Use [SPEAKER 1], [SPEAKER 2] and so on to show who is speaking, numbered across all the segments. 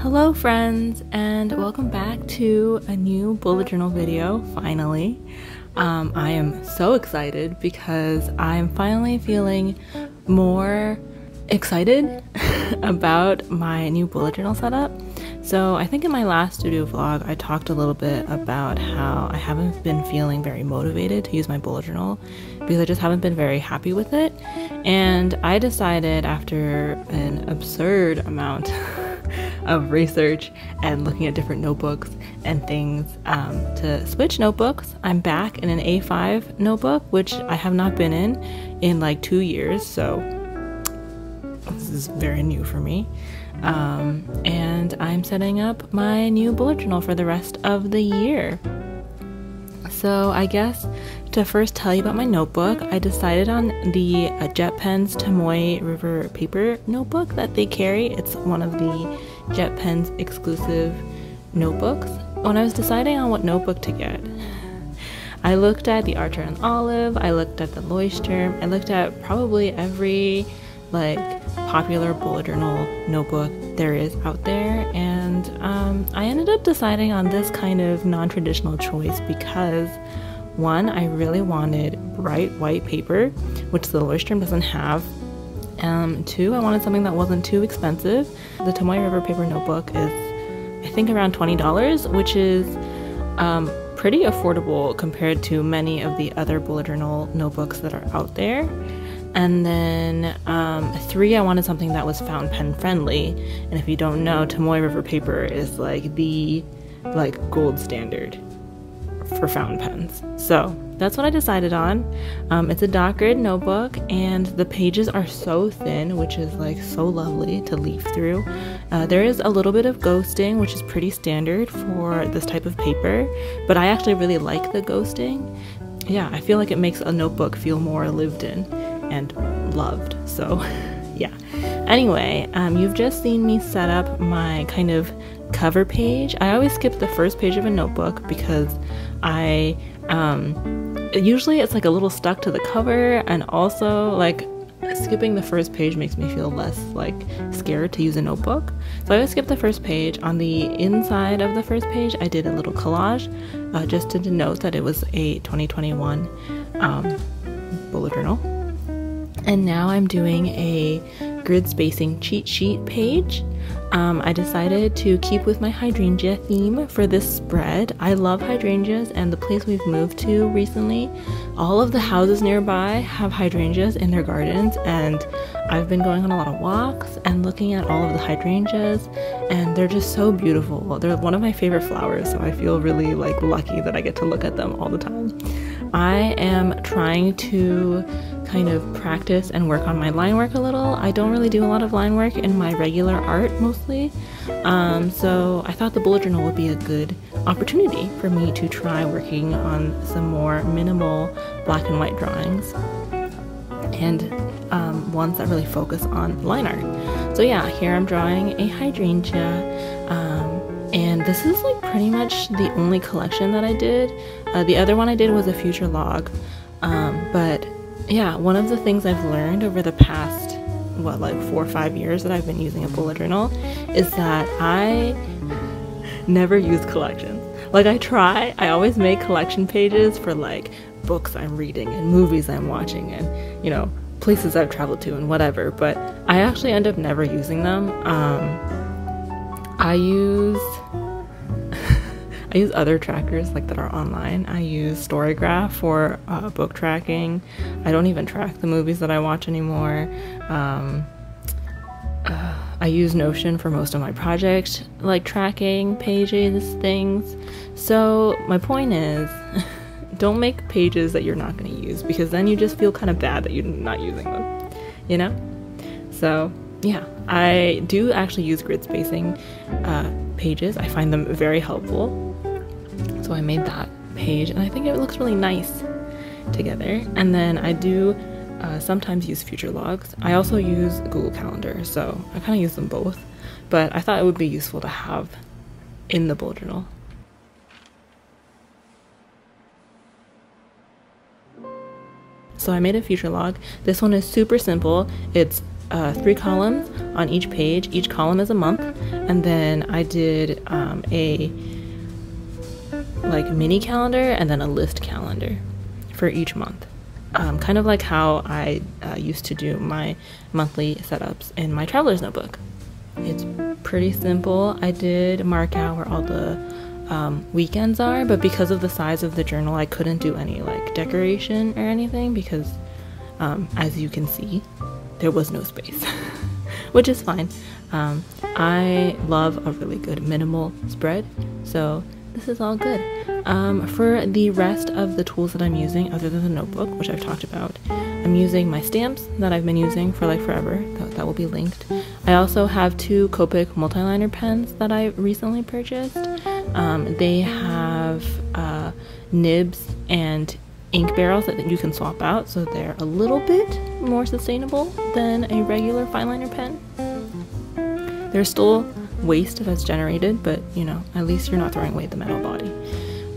[SPEAKER 1] Hello friends and welcome back to a new bullet journal video finally. Um, I am so excited because I'm finally feeling more excited about my new bullet journal setup. So I think in my last studio vlog I talked a little bit about how I haven't been feeling very motivated to use my bullet journal because I just haven't been very happy with it and I decided after an absurd amount of research and looking at different notebooks and things um, to switch notebooks. I'm back in an A5 notebook, which I have not been in in like two years, so this is very new for me. Um, and I'm setting up my new bullet journal for the rest of the year. So, I guess to first tell you about my notebook, I decided on the uh, JetPens Tomoe River paper notebook that they carry. It's one of the JetPens exclusive notebooks. When I was deciding on what notebook to get, I looked at the Archer and Olive, I looked at the Leuchtturm, I looked at probably every like popular bullet journal notebook there is out there, and um, I ended up deciding on this kind of non traditional choice because one, I really wanted bright white paper, which the Leuchtturm doesn't have. Um, two, I wanted something that wasn't too expensive. The Tomoe River paper notebook is, I think, around $20, which is um, pretty affordable compared to many of the other bullet journal notebooks that are out there. And then um, three, I wanted something that was fountain pen friendly. And if you don't know, Tomoe River paper is like the like gold standard for fountain pens. So that's what I decided on. Um, it's a dot grid notebook, and the pages are so thin, which is like so lovely to leaf through. Uh, there is a little bit of ghosting, which is pretty standard for this type of paper, but I actually really like the ghosting. Yeah, I feel like it makes a notebook feel more lived in and loved. So, yeah. Anyway, um, you've just seen me set up my kind of cover page. I always skip the first page of a notebook because I um, usually it's like a little stuck to the cover, and also like skipping the first page makes me feel less like scared to use a notebook. So I always skip the first page. On the inside of the first page, I did a little collage uh, just to denote that it was a 2021 um, bullet journal. And now I'm doing a grid spacing cheat sheet page. Um, I decided to keep with my hydrangea theme for this spread. I love hydrangeas, and the place we've moved to recently, all of the houses nearby have hydrangeas in their gardens, and I've been going on a lot of walks and looking at all of the hydrangeas, and they're just so beautiful. They're one of my favorite flowers, so I feel really like lucky that I get to look at them all the time. I am trying to kind of practice and work on my line work a little. I don't really do a lot of line work in my regular art mostly, um, so I thought the bullet journal would be a good opportunity for me to try working on some more minimal black and white drawings and um, ones that really focus on line art. So yeah, here I'm drawing a hydrangea. Um, and this is like pretty much the only collection that I did. Uh, the other one I did was a future log, um, but yeah, one of the things I've learned over the past, what, like four or five years that I've been using a bullet journal is that I never use collections. Like, I try, I always make collection pages for like books I'm reading and movies I'm watching and, you know, places I've traveled to and whatever, but I actually end up never using them. Um, I use I use other trackers like that are online. I use Storygraph for uh, book tracking. I don't even track the movies that I watch anymore. Um, uh, I use Notion for most of my project, like tracking pages, things. So my point is, don't make pages that you're not going to use because then you just feel kind of bad that you're not using them. You know? So yeah, I do actually use grid spacing uh, pages. I find them very helpful so I made that page and I think it looks really nice together. And then I do uh, sometimes use future logs. I also use Google Calendar, so I kind of use them both. But I thought it would be useful to have in the bullet journal. So I made a future log. This one is super simple. It's uh, three columns on each page. Each column is a month, and then I did um, a like mini calendar and then a list calendar for each month. Um, kind of like how I uh, used to do my monthly setups in my traveler's notebook. It's pretty simple. I did mark out where all the um, weekends are, but because of the size of the journal, I couldn't do any like decoration or anything because, um, as you can see, there was no space, which is fine. Um, I love a really good minimal spread, so this is all good. Um, for the rest of the tools that I'm using, other than the notebook, which I've talked about, I'm using my stamps that I've been using for like forever. That, that will be linked. I also have two Copic multiliner pens that I recently purchased. Um, they have uh, nibs and ink barrels that you can swap out, so they're a little bit more sustainable than a regular fine liner pen. They're still waste that's generated, but you know, at least you're not throwing away the metal body.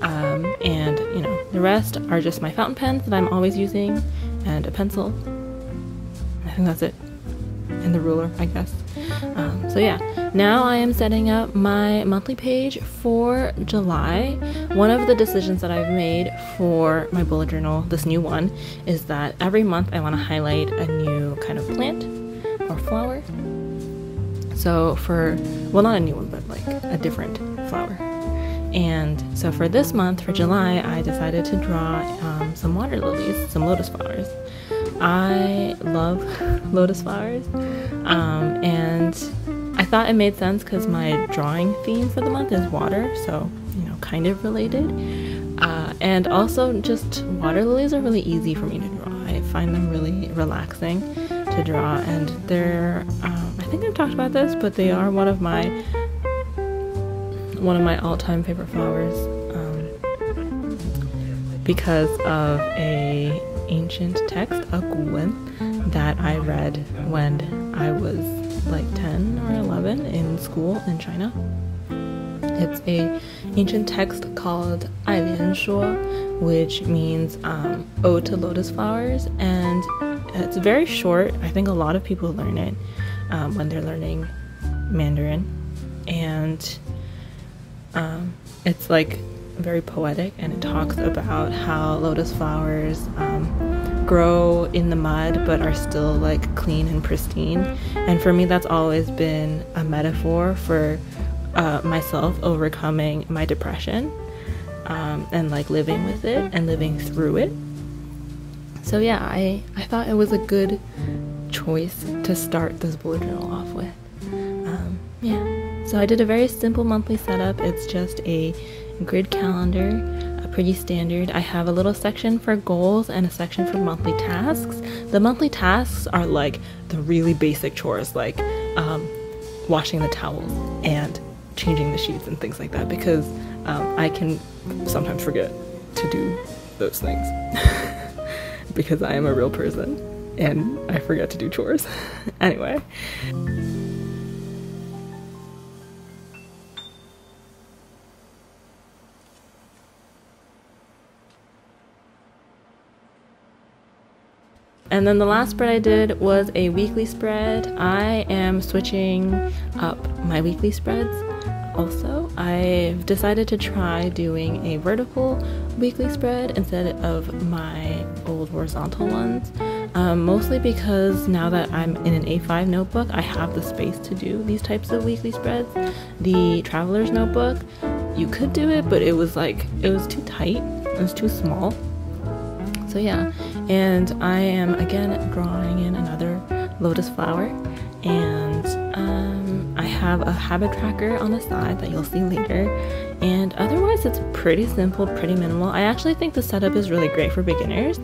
[SPEAKER 1] Um, and you know, the rest are just my fountain pens that I'm always using, and a pencil. I think that's it. And the ruler, I guess. Um, so yeah, now I am setting up my monthly page for July. One of the decisions that I've made for my bullet journal, this new one, is that every month I want to highlight a new kind of plant or flower so for, well, not a new one, but like a different flower. And so for this month, for July, I decided to draw um, some water lilies, some lotus flowers. I love lotus flowers, um, and I thought it made sense because my drawing theme for the month is water, so you know, kind of related. Uh, and also, just water lilies are really easy for me to draw. I find them really relaxing to draw, and they're um, think I've talked about this, but they are one of my one of my all-time favorite flowers um, because of a ancient text, a gulin, that I read when I was like 10 or 11 in school in China. It's a ancient text called Ai Lian Shuo, which means um, Ode to Lotus Flowers, and it's very short. I think a lot of people learn it um, when they're learning Mandarin, and um, it's like very poetic, and it talks about how lotus flowers um, grow in the mud but are still like clean and pristine. And for me, that's always been a metaphor for uh, myself overcoming my depression um, and like living with it and living through it so yeah, I, I thought it was a good choice to start this bullet journal off with. Um, yeah, so I did a very simple monthly setup. It's just a grid calendar, a pretty standard. I have a little section for goals and a section for monthly tasks. The monthly tasks are like the really basic chores, like um, washing the towels and changing the sheets and things like that, because um, I can sometimes forget to do those things. because I am a real person and I forget to do chores. anyway. And then the last spread I did was a weekly spread. I am switching up my weekly spreads also, I've decided to try doing a vertical weekly spread instead of my old horizontal ones. Um, mostly because now that I'm in an A5 notebook, I have the space to do these types of weekly spreads. The Traveler's Notebook, you could do it, but it was like, it was too tight, it was too small. So, yeah, and I am again drawing in another lotus flower and have a habit tracker on the side that you'll see later. And otherwise it's pretty simple pretty minimal. I actually think the setup is really great for beginners.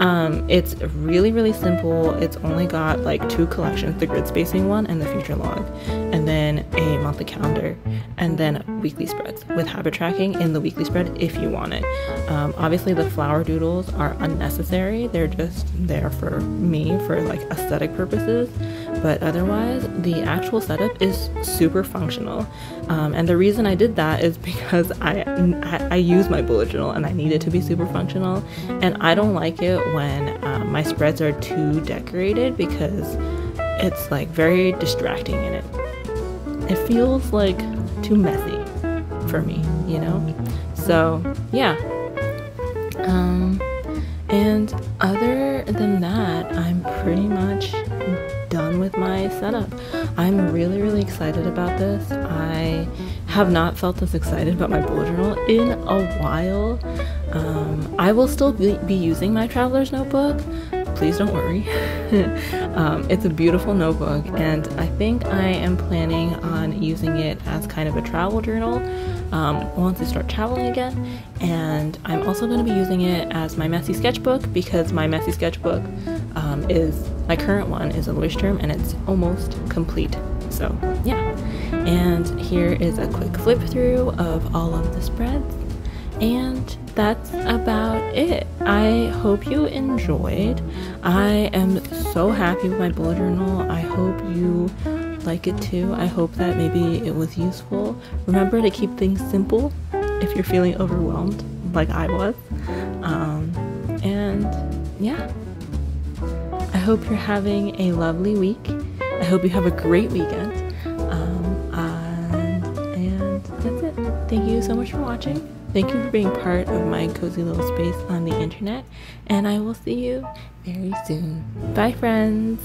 [SPEAKER 1] Um, it's really really simple. It's only got like two collections the grid spacing one and the future log and then a monthly calendar and then weekly spreads with habit tracking in the weekly spread if you want it. Um, obviously the flower doodles are unnecessary. They're just there for me for like aesthetic purposes but otherwise the actual setup is super functional um, and the reason I did that is because I, I, I use my bullet journal and I need it to be super functional and I don't like it when um, my spreads are too decorated because it's like very distracting in it. It feels like too messy for me, you know? So, yeah. Um, and other setup. I'm really, really excited about this. I have not felt this excited about my bullet journal in a while. Um, I will still be, using my traveler's notebook. Please don't worry. um, it's a beautiful notebook, and I think I am planning on using it as kind of a travel journal um, once I start traveling again. And I'm also going to be using it as my messy sketchbook because my messy sketchbook um, is my current one is a Leuchtturm and it's almost complete. So, yeah. And here is a quick flip through of all of the spreads. And that's about it. I hope you enjoyed. I am so happy with my bullet journal. I hope you like it too. I hope that maybe it was useful. Remember to keep things simple if you're feeling overwhelmed, like I was. Um, and yeah, hope you're having a lovely week. I hope you have a great weekend. Um, and, and that's it. Thank you so much for watching. Thank you for being part of my cozy little space on the internet. And I will see you very soon. Bye, friends.